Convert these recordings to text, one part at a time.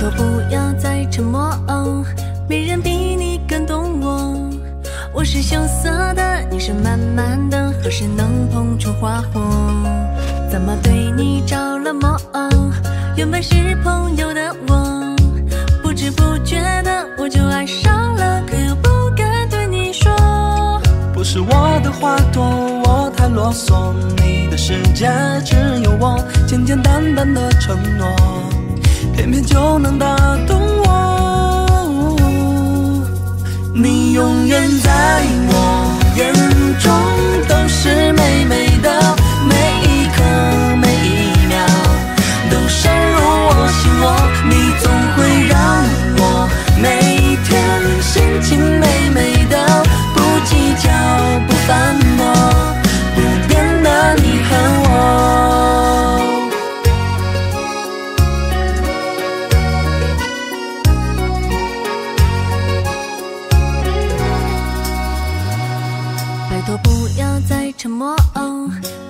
都不要再沉默，哦没人比你更懂我。我是羞涩的，你是慢慢的，何时能碰出花火？怎么对你着了魔？原本是朋友的我，不知不觉的我就爱上了，可又不敢对你说。不是我的话多，我太啰嗦，你的世界只有我，简简单单的承诺，偏偏就能当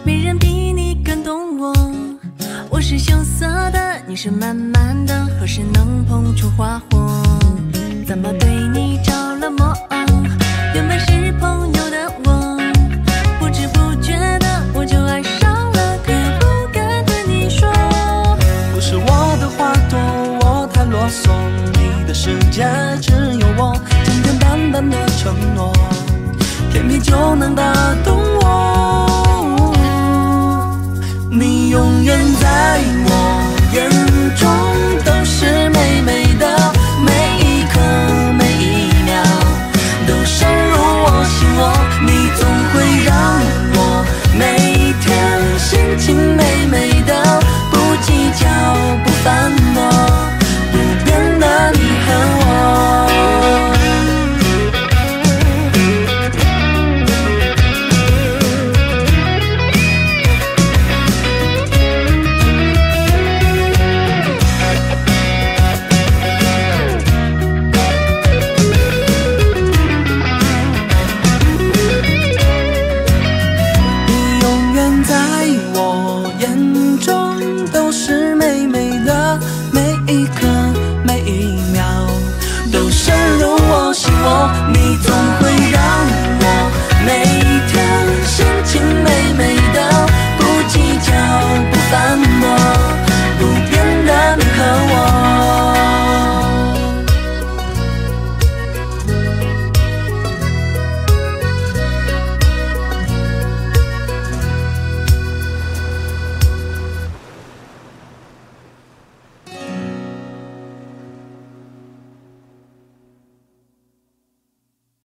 没人比你更懂我。我是羞涩的，你是慢慢的，何时能碰出花火？怎么对你着了魔？原本是朋友的我，不知不觉的我就爱上了，可又不敢对你说。不是我的话多，我太啰嗦，你的世界只有我，简简单单的承诺，偏偏就能打动我。你永远在我眼中。我